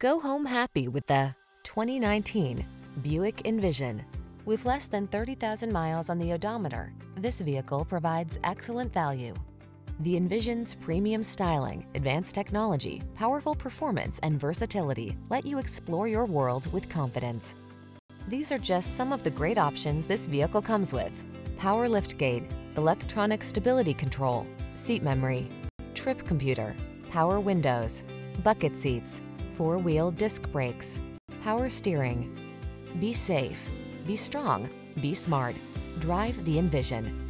Go home happy with the 2019 Buick Envision. With less than 30,000 miles on the odometer, this vehicle provides excellent value. The Envision's premium styling, advanced technology, powerful performance, and versatility let you explore your world with confidence. These are just some of the great options this vehicle comes with. Power liftgate, electronic stability control, seat memory, trip computer, power windows, bucket seats, four-wheel disc brakes, power steering. Be safe, be strong, be smart. Drive the Envision.